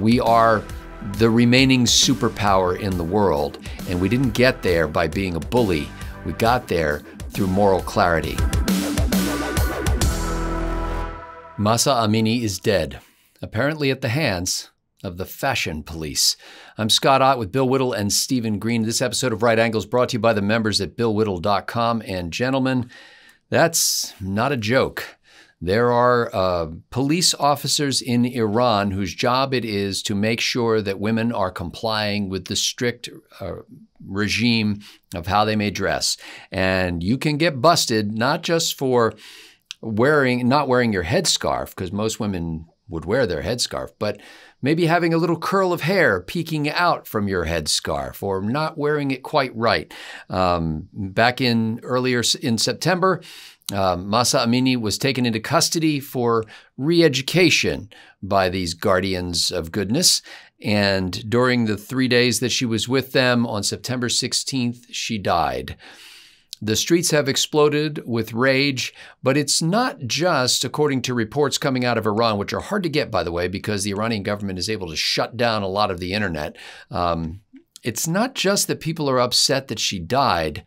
We are the remaining superpower in the world, and we didn't get there by being a bully. We got there through moral clarity. Mahsa Amini is dead, apparently at the hands of the fashion police. I'm Scott Ott with Bill Whittle and Stephen Green. This episode of Right Angles brought to you by the members at BillWhittle.com. And gentlemen, that's not a joke. There are uh, police officers in Iran whose job it is to make sure that women are complying with the strict uh, regime of how they may dress. And you can get busted not just for wearing not wearing your headscarf because most women would wear their headscarf, but maybe having a little curl of hair peeking out from your headscarf or not wearing it quite right. Um, back in earlier in September, uh, Mahsa Amini was taken into custody for re education by these guardians of goodness. And during the three days that she was with them on September 16th, she died. The streets have exploded with rage, but it's not just, according to reports coming out of Iran, which are hard to get, by the way, because the Iranian government is able to shut down a lot of the internet. Um, it's not just that people are upset that she died,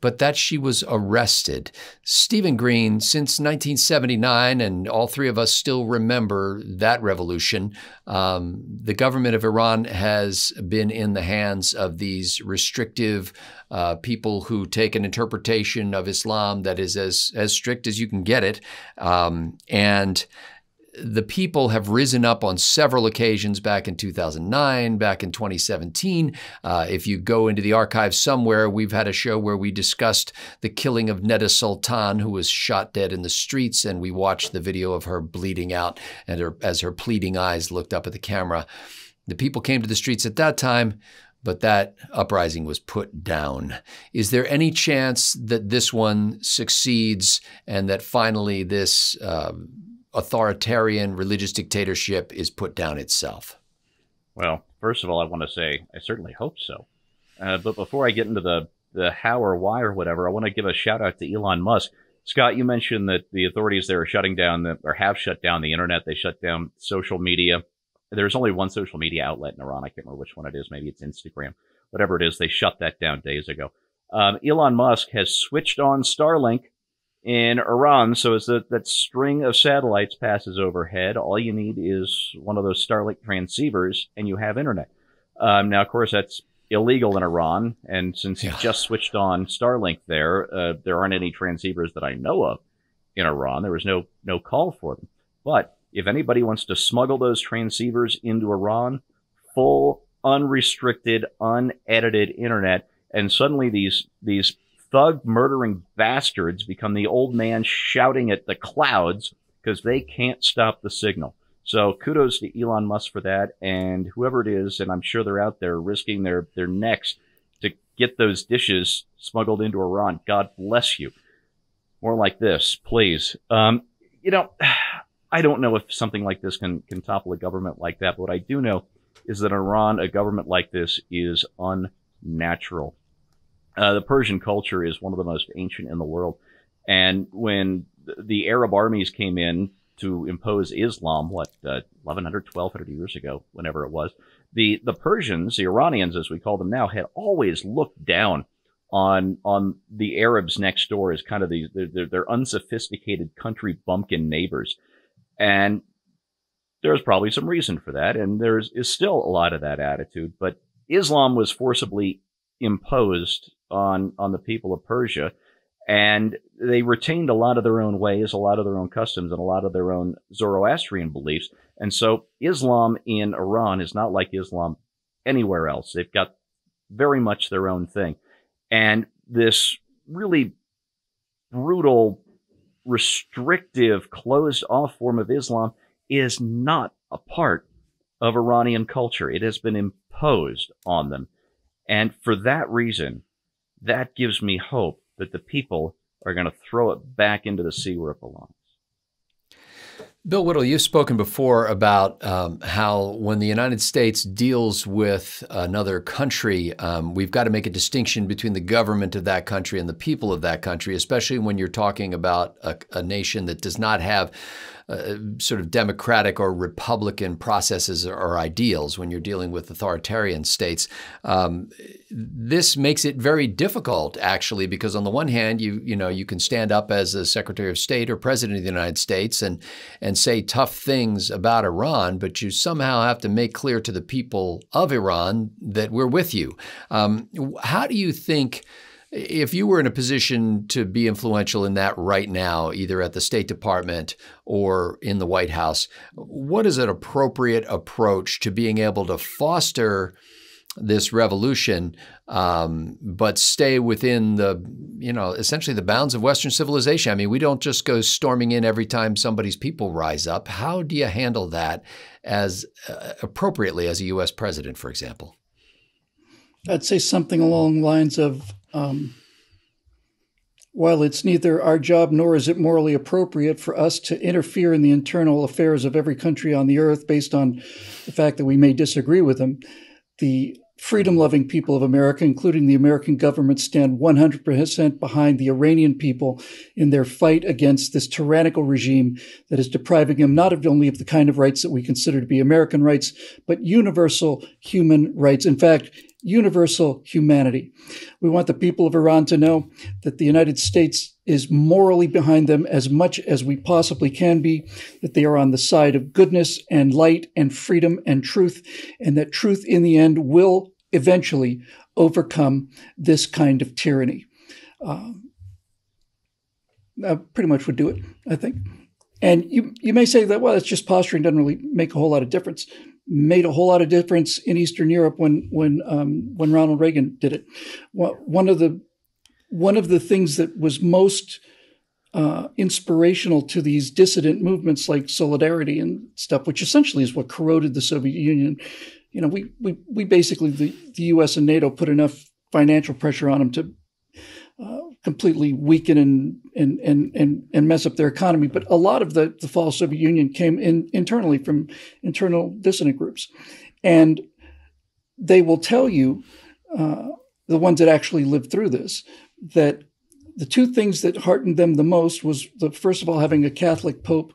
but that she was arrested. Stephen Green, since 1979, and all three of us still remember that revolution, um, the government of Iran has been in the hands of these restrictive uh, people who take an interpretation of Islam that is as, as strict as you can get it. Um, and the people have risen up on several occasions back in 2009, back in 2017. Uh, if you go into the archives somewhere, we've had a show where we discussed the killing of Neda Soltan, who was shot dead in the streets, and we watched the video of her bleeding out and her, as her pleading eyes looked up at the camera. The people came to the streets at that time, but that uprising was put down. Is there any chance that this one succeeds and that finally this uh, authoritarian religious dictatorship is put down itself? Well, first of all, I want to say I certainly hope so. Uh, but before I get into the, the how or why or whatever, I want to give a shout out to Elon Musk. Scott, you mentioned that the authorities there are shutting down the, or have shut down the internet. They shut down social media. There's only one social media outlet in Iran. I can't remember which one it is. Maybe it's Instagram. Whatever it is, they shut that down days ago. Um, Elon Musk has switched on Starlink in Iran. So as that, that string of satellites passes overhead, all you need is one of those Starlink transceivers and you have internet. Um, now, of course, that's illegal in Iran. And since yeah. he just switched on Starlink there, uh, there aren't any transceivers that I know of in Iran. There was no, no call for them. But if anybody wants to smuggle those transceivers into Iran, full, unrestricted, unedited internet, and suddenly these, these thug murdering bastards become the old man shouting at the clouds because they can't stop the signal. So kudos to Elon Musk for that and whoever it is, and I'm sure they're out there risking their, their necks to get those dishes smuggled into Iran. God bless you. More like this, please. Um, you know, I don't know if something like this can, can topple a government like that, but what I do know is that Iran, a government like this, is unnatural. Uh, the Persian culture is one of the most ancient in the world. And when the Arab armies came in to impose Islam, what, uh, 1100, 1200 years ago, whenever it was, the, the Persians, the Iranians, as we call them now, had always looked down on, on the Arabs next door as kind of these, they're unsophisticated country bumpkin neighbors. And there's probably some reason for that. And there's is still a lot of that attitude, but Islam was forcibly imposed on on the people of Persia, and they retained a lot of their own ways, a lot of their own customs, and a lot of their own Zoroastrian beliefs. And so Islam in Iran is not like Islam anywhere else. They've got very much their own thing. And this really brutal, restrictive, closed off form of Islam is not a part of Iranian culture. It has been imposed on them. And for that reason, that gives me hope that the people are going to throw it back into the sea where it belongs. Bill Whittle, you've spoken before about um, how when the United States deals with another country, um, we've got to make a distinction between the government of that country and the people of that country, especially when you're talking about a, a nation that does not have uh, sort of democratic or republican processes or ideals when you're dealing with authoritarian states. Um, this makes it very difficult, actually, because on the one hand, you you know you can stand up as a Secretary of State or President of the United States and and say tough things about Iran, but you somehow have to make clear to the people of Iran that we're with you. Um, how do you think? If you were in a position to be influential in that right now, either at the State Department or in the White House, what is an appropriate approach to being able to foster this revolution, um, but stay within the, you know, essentially the bounds of Western civilization. I mean, we don't just go storming in every time somebody's people rise up. How do you handle that as uh, appropriately as a U.S. president, for example? I'd say something along lines of um, while it's neither our job nor is it morally appropriate for us to interfere in the internal affairs of every country on the earth based on the fact that we may disagree with them, the freedom loving people of America, including the American government, stand 100% behind the Iranian people in their fight against this tyrannical regime that is depriving them not only of the kind of rights that we consider to be American rights, but universal human rights. In fact, universal humanity. We want the people of Iran to know that the United States is morally behind them as much as we possibly can be, that they are on the side of goodness and light and freedom and truth, and that truth in the end will eventually overcome this kind of tyranny. Um, I pretty much would do it, I think. And you, you may say that, well, it's just posturing, doesn't really make a whole lot of difference made a whole lot of difference in Eastern Europe when when um, when Ronald Reagan did it. One of the one of the things that was most uh, inspirational to these dissident movements like Solidarity and stuff, which essentially is what corroded the Soviet Union. You know, we we we basically the, the U.S. and NATO put enough financial pressure on them to uh, completely weaken and, and and and and mess up their economy. But a lot of the, the fall of Soviet Union came in internally from internal dissident groups, and they will tell you uh, the ones that actually lived through this that the two things that heartened them the most was the first of all having a Catholic Pope.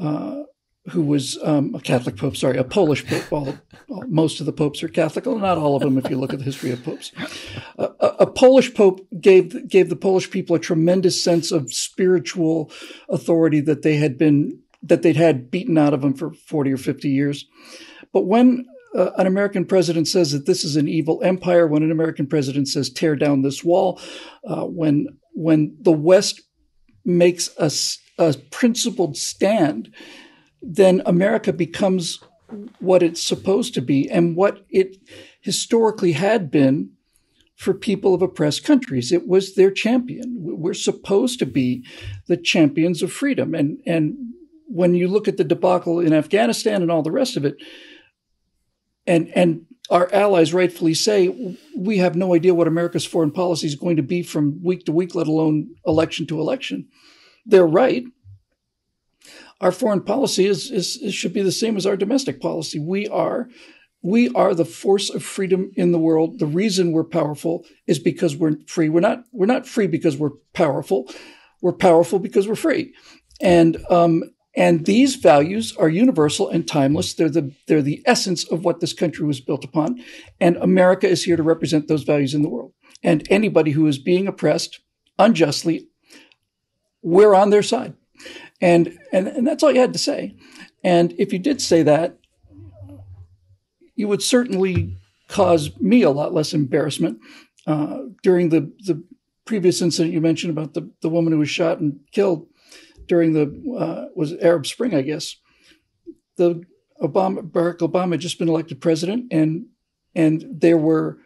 Uh, who was um, a Catholic pope, sorry, a Polish pope. All, all, most of the popes are Catholic, well, not all of them if you look at the history of popes. Uh, a, a, Polish pope gave, gave the Polish people a tremendous sense of spiritual authority that they had been, that they'd had beaten out of them for 40 or 50 years. But when uh, an American president says that this is an evil empire, when an American president says tear down this wall, uh, when, when the West makes a, a principled stand then America becomes what it's supposed to be and what it historically had been for people of oppressed countries. It was their champion. We're supposed to be the champions of freedom. And, and when you look at the debacle in Afghanistan and all the rest of it, and, and our allies rightfully say, we have no idea what America's foreign policy is going to be from week to week, let alone election to election. They're right our foreign policy is, is, is, should be the same as our domestic policy. We are we are the force of freedom in the world. The reason we're powerful is because we're free. We're not we're not free because we're powerful. We're powerful because we're free. And um, and these values are universal and timeless. They're the they're the essence of what this country was built upon. And America is here to represent those values in the world. And anybody who is being oppressed unjustly, we're on their side. And, and, and that's all you had to say. And if you did say that, you would certainly cause me a lot less embarrassment. Uh, during the, the previous incident you mentioned about the, the woman who was shot and killed during the uh, was Arab Spring, I guess. The Obama Barack Obama had just been elected president, and and there were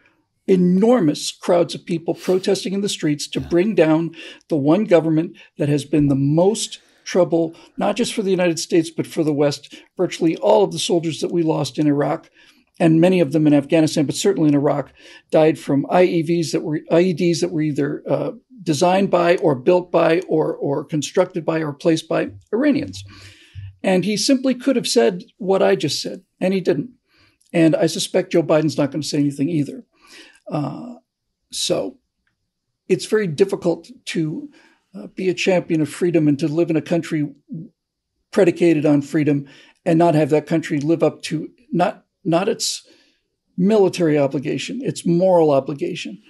enormous crowds of people protesting in the streets to bring down the one government that has been the most trouble, not just for the United States, but for the West. Virtually all of the soldiers that we lost in Iraq, and many of them in Afghanistan, but certainly in Iraq, died from IEVs that were IEDs that were either uh, designed by or built by or or constructed by or placed by Iranians. And he simply could have said what I just said, and he didn't. And I suspect Joe Biden's not going to say anything either. Uh, so it's very difficult to uh, be a champion of freedom and to live in a country predicated on freedom and not have that country live up to not not its military obligation, its moral obligation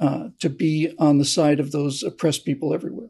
uh, to be on the side of those oppressed people everywhere.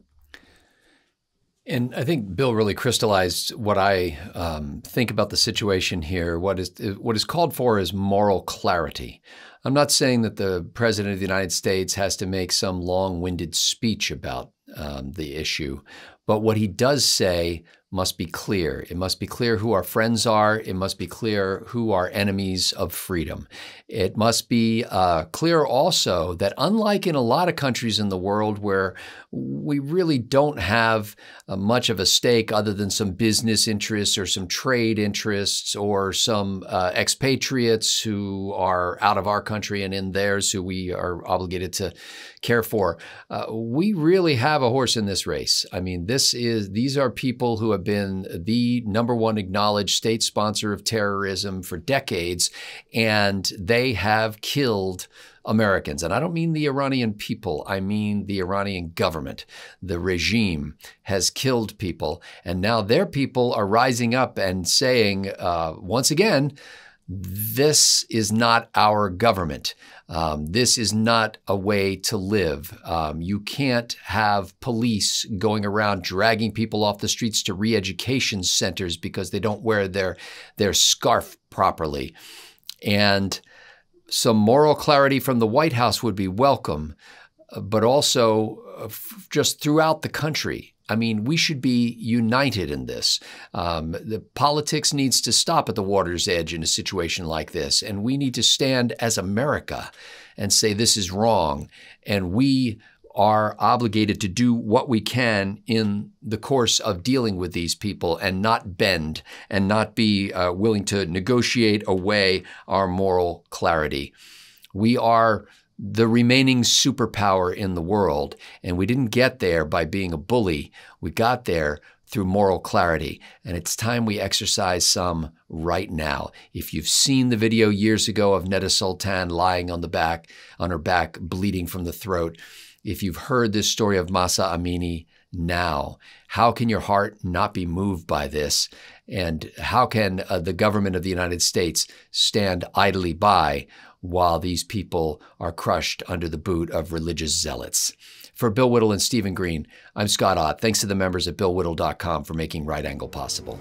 And I think Bill really crystallized what I um, think about the situation here. What is what is called for is moral clarity. I'm not saying that the president of the United States has to make some long-winded speech about um, the issue, but what he does say must be clear. It must be clear who our friends are. It must be clear who are enemies of freedom. It must be uh, clear also that, unlike in a lot of countries in the world where we really don't have uh, much of a stake other than some business interests or some trade interests or some uh, expatriates who are out of our country and in theirs who we are obligated to care for, uh, we really have a horse in this race. I mean, this is these are people who have been the number one acknowledged state sponsor of terrorism for decades, and they have killed Americans. And I don't mean the Iranian people, I mean the Iranian government. The regime has killed people. And now their people are rising up and saying, uh, once again, this is not our government. Um, this is not a way to live. Um, you can't have police going around dragging people off the streets to re-education centers because they don't wear their their scarf properly. And some moral clarity from the White House would be welcome, but also uh, just throughout the country. I mean, we should be united in this. Um, the politics needs to stop at the water's edge in a situation like this, and we need to stand as America and say this is wrong, and we are obligated to do what we can in the course of dealing with these people and not bend and not be uh, willing to negotiate away our moral clarity. We are the remaining superpower in the world. And we didn't get there by being a bully. We got there through moral clarity. And it's time we exercise some right now. If you've seen the video years ago of Neda Soltan lying on the back, on her back, bleeding from the throat, if you've heard this story of Mahsa Amini now, how can your heart not be moved by this? And how can uh, the government of the United States stand idly by while these people are crushed under the boot of religious zealots. For Bill Whittle and Stephen Green, I'm Scott Ott. Thanks to the members at BillWhittle.com for making Right Angle possible.